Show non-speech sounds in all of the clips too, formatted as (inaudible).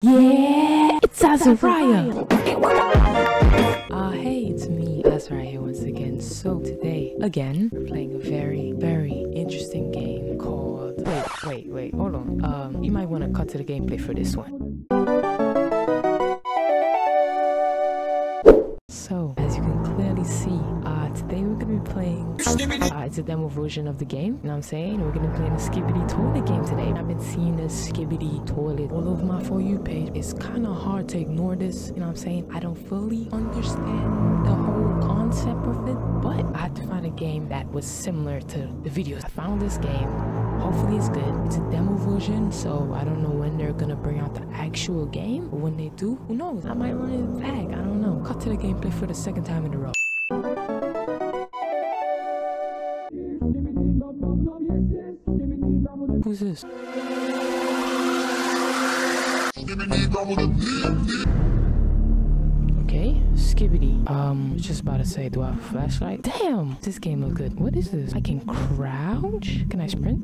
Yeah, it's Azariah. Uh, hey, it's me, Azariah, here once again. So today, again, we're playing a very, very interesting game called. Wait, wait, wait, hold on. Um, you might want to cut to the gameplay for this one. Gonna be playing. Uh, it's a demo version of the game. You know what I'm saying? We're gonna be playing a Skibidi Toilet game today. I've been seeing this Skibidi Toilet all over my For You page. It's kind of hard to ignore this. You know what I'm saying? I don't fully understand the whole concept of it, but I had to find a game that was similar to the videos. I found this game. Hopefully it's good. It's a demo version, so I don't know when they're gonna bring out the actual game. But when they do, who knows? I might run it back. I don't know. Cut to the gameplay for the second time in a row. This? Okay, Skibidi. Um, just about to say, do I have a flashlight? Damn, this game looks good. What is this? I can crouch? Can I sprint?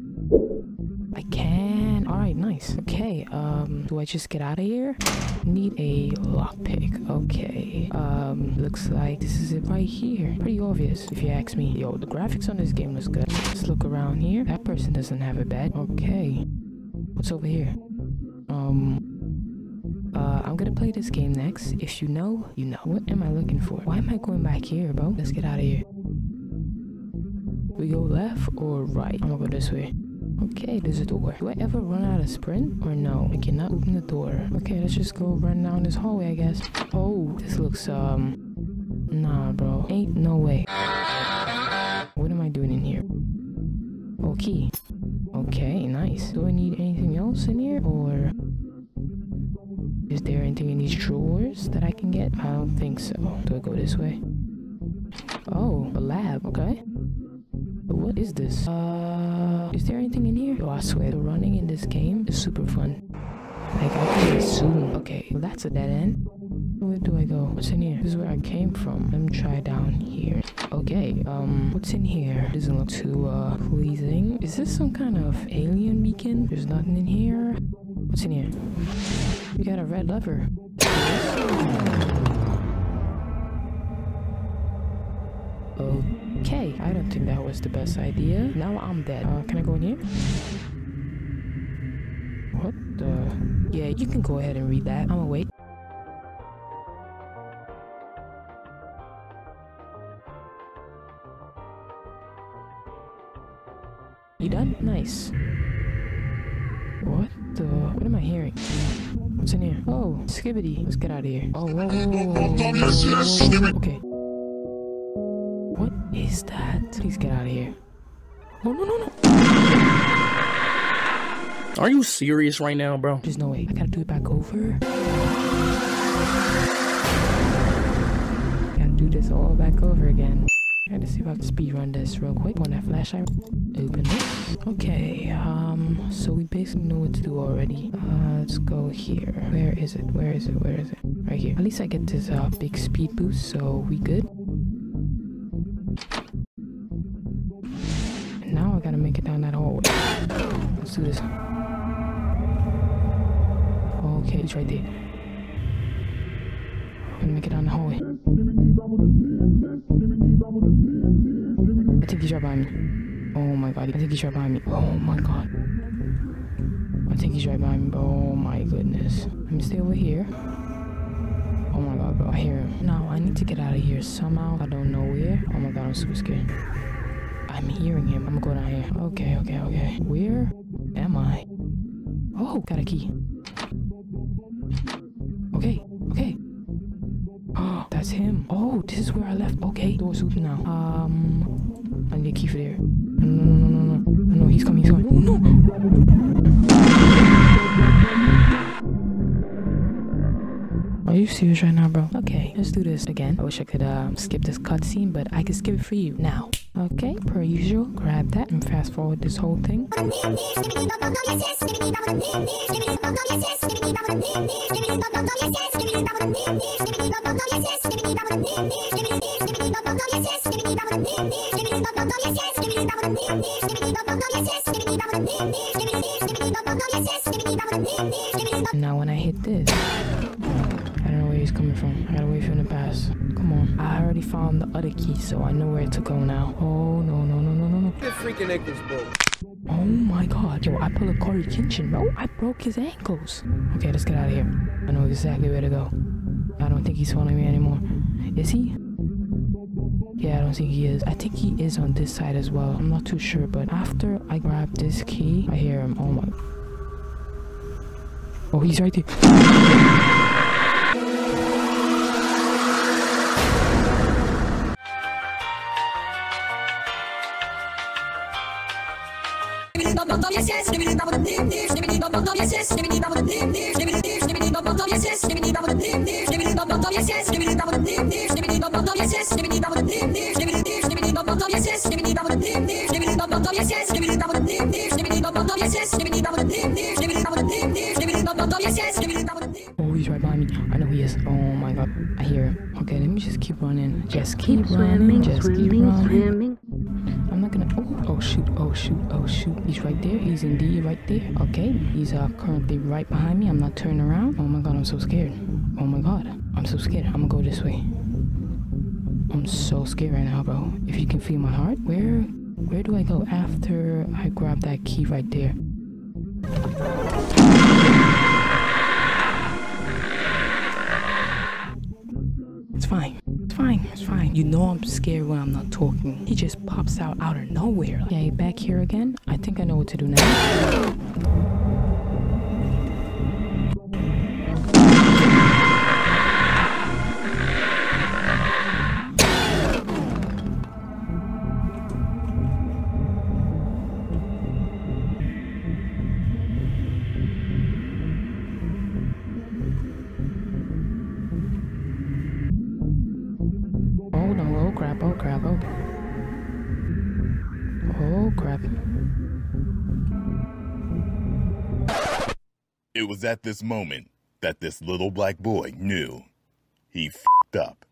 I can. All right, nice. Okay, um, do I just get out of here? Need a lockpick. Okay. Um, looks like this is it right here. Pretty obvious, if you ask me. Yo, the graphics on this game looks good. Let's look around here. That person doesn't have a bed. Okay. What's over here? Um, uh, I'm gonna play this game next. If you know, you know. What am I looking for? Why am I going back here, bro? Let's get out of here. We go left or right? I'm gonna go this way. Okay, there's a door. Do I ever run out of sprint or no? I cannot open the door. Okay, let's just go run down this hallway, I guess. Oh, this looks, um, nah, bro. Ain't no way. What am I doing in here? Key. Okay, nice. Do I need anything else in here or is there anything in these drawers that I can get? I don't think so. Do I go this way? Oh, a lab. Okay. What is this? Uh, is there anything in here? Oh, I swear, the running in this game is super fun. Like, I can assume. Okay, well, that's a dead end. Where do I go? What's in here? This is where I came from. Let me try down here. Okay, um, what's in here? Doesn't look too, uh, pleasing. Is this some kind of alien beacon? There's nothing in here. What's in here? We got a red lever. Okay, I don't think that was the best idea. Now I'm dead. Uh, can I go in here? What the? Yeah, you can go ahead and read that. I'm wait. You done? Nice. What the? What am I hearing? What's in here? Oh, Skibidi. Let's get out of here. Oh, whoa, whoa, whoa, whoa. Okay. What is that? Please get out of here. Oh, no, no, no. Are you serious right now, bro? There's no way. I gotta do it back over. Gotta do this all back over again. Gotta see if I can speed run this real quick. On that flashlight. Open this. Okay, um, so we basically know what to do already. Uh, let's go here. Where is it? Where is it? Where is it? Right here. At least I get this uh, big speed boost, so we good. Gotta make it down that hallway. Let's do this. Okay, it's right there. I'm gonna make it down the hallway. I think he's right behind me. Oh my god, I think he's right behind me. Oh my god. I think he's right behind me. Oh my goodness. Let me stay over here. Oh my god, bro, I hear him. Now, I need to get out of here somehow. I don't know where. Oh my god, I'm super scared. I'm hearing him. I'm going out here. Okay, okay, okay. Where am I? Oh, got a key. Okay, okay. Oh, that's him. Oh, this is where I left. Okay, door's open now. Um, I need a key for there. No, no, no, no, no, no. He's coming, he's coming. Oh, no. Are you serious right now, bro? Okay, let's do this again. I wish I could uh, skip this cutscene, but I can skip it for you now. Okay, per usual, grab that and fast forward this whole thing. Now when I hit this, I don't know where he's coming from. I gotta wait for him to pass. Come on. I already found the other key, so I know where to go now. Oh no no no no no no. That freaking ankles broke. Oh my god. Yo, I pulled a Cory Kenshin, bro. I broke his ankles. Okay, let's get out of here. I know exactly where to go. I don't think he's following me anymore. Is he? Yeah, I don't think he is. I think he is on this side as well. I'm not too sure, but after I grab this key, I hear him. Oh my. Oh, he's right there. Oh, he's right behind me. I know he is. Oh my god. I hear him. Okay, let me just keep running. Just keep running. Just keep running. I'm not gonna. Oh, shoot. Shoot. Oh shoot. He's right there. He's indeed right there. Okay. He's uh, currently right behind me. I'm not turning around. Oh my god. I'm so scared. Oh my god. I'm so scared. I'm gonna go this way. I'm so scared right now, bro. If you can feel my heart, where where do I go after I grab that key right there? It's fine. Fine. It's fine. You know I'm scared when I'm not talking. He just pops out out of nowhere. Okay, back here again. I think I know what to do now. Oh. It was at this moment that this little black boy knew he fed up.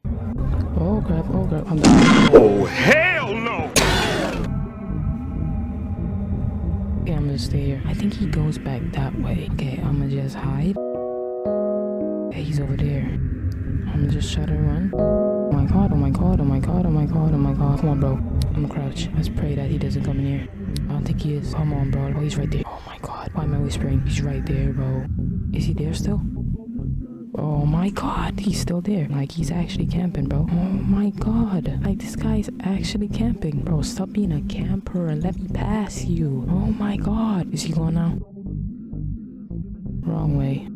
Oh crap, oh crap, I'm done. Oh, hell no! Okay, I'm gonna stay here. I think he goes back that way. Okay, I'm gonna just hide. Okay, he's over there. I'm gonna just try to run. Oh my god, oh my god, oh my god, oh my god, oh my god. Come on, bro. I'm gonna crouch. Let's pray that he doesn't come in here. I don't think he is. Come on, bro. Oh, he's right there. Oh my god. Why am I whispering? He's right there, bro. Is he there still? Oh my god, he's still there. Like, he's actually camping, bro. Oh my god. Like, this guy's actually camping. Bro, stop being a camper and let me pass you. Oh my god. Is he going now? Wrong way.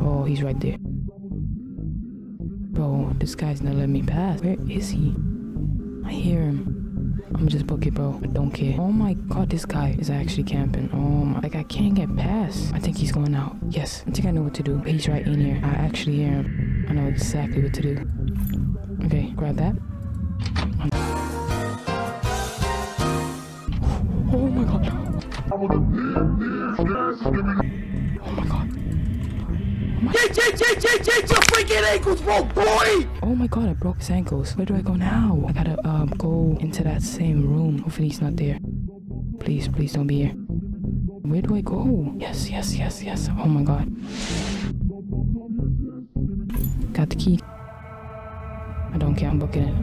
Oh, he's right there. Bro, this guy's not letting me pass. Where is he? I hear him. I'm just book it, bro. I don't care. Oh my god, this guy is actually camping. Oh my, like I can't get past. I think he's going out. Yes, I think I know what to do. He's right in here. I actually hear him. I know exactly what to do. Okay, grab that. Oh my god. Oh my god. Get, get, get, get, get your freaking ankles broke, boy! Oh my god, I broke his ankles. Where do I go now? I gotta um go into that same room. Hopefully he's not there. Please, please don't be here. Where do I go? Yes, yes, yes, yes. Oh my god. Got the key. I don't care, I'm booking it.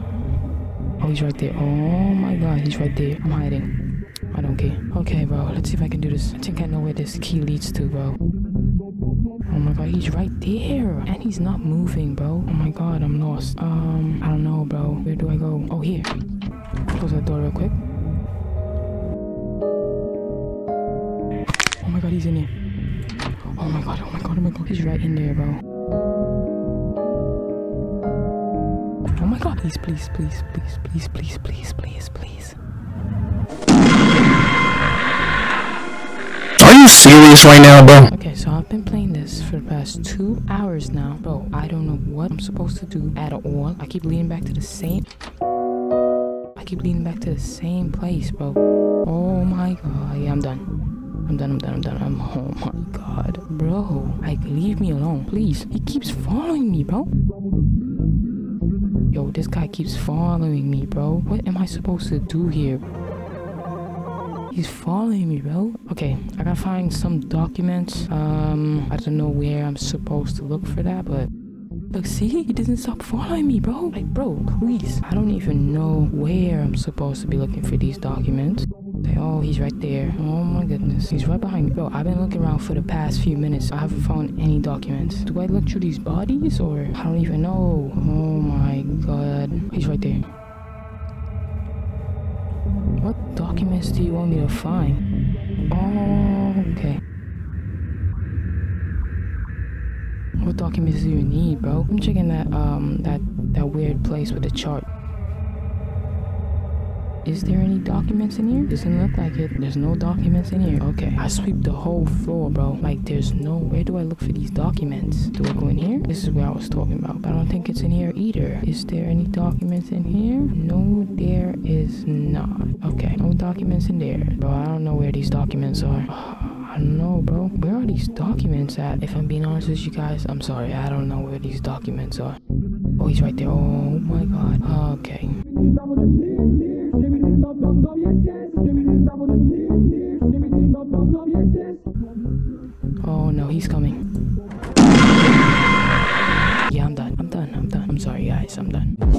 Oh, he's right there. Oh my god, he's right there. I'm hiding. I don't care. Okay, bro, let's see if I can do this. I think I know where this key leads to, bro. Oh my god, he's right there. And he's not moving, bro. Oh my god, I'm lost. Um, I don't know, bro. Where do I go? Oh, here. Close that door real quick. Oh my god, he's in there. Oh my god, oh my god, oh my god. He's right in there, bro. Oh my god. Please, please, please, please, please, please, please, please, please. You serious right now, bro? Okay, so I've been playing this for the past two hours now. Bro, I don't know what I'm supposed to do at all. I keep leading back to the same. I keep leading back to the same place, bro. Oh my god. Yeah, I'm done. I'm done, I'm done, I'm done. I'm (laughs) oh my god. Bro, like leave me alone, please. He keeps following me, bro. Yo, this guy keeps following me, bro. What am I supposed to do here? He's following me, bro. Okay, I gotta find some documents. Um, I don't know where I'm supposed to look for that, but Look, see? He doesn't stop following me, bro. Like, bro, please. I don't even know where I'm supposed to be looking for these documents. Oh, he's right there. Oh my goodness. He's right behind me. Bro, I've been looking around for the past few minutes. I haven't found any documents. Do I look through these bodies or I don't even know. Oh my god. He's right there. Documents do you want me to find? Oh, okay. What documents do you need, bro? I'm checking that um that that weird place with the chart. Is there any documents in here? Doesn't look like it. There's no documents in here. Okay. I sweep the whole floor, bro. Like, there's no... Where do I look for these documents? Do I go in here? This is where I was talking about. But I don't think it's in here either. Is there any documents in here? No, there is not. Okay. No documents in there. Bro, I don't know where these documents are. (sighs) I don't know, bro. Where are these documents at? If I'm being honest with you guys, I'm sorry. I don't know where these documents are. Oh, he's right there. Oh my god. Okay. Sorry,